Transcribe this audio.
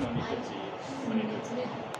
のみ口。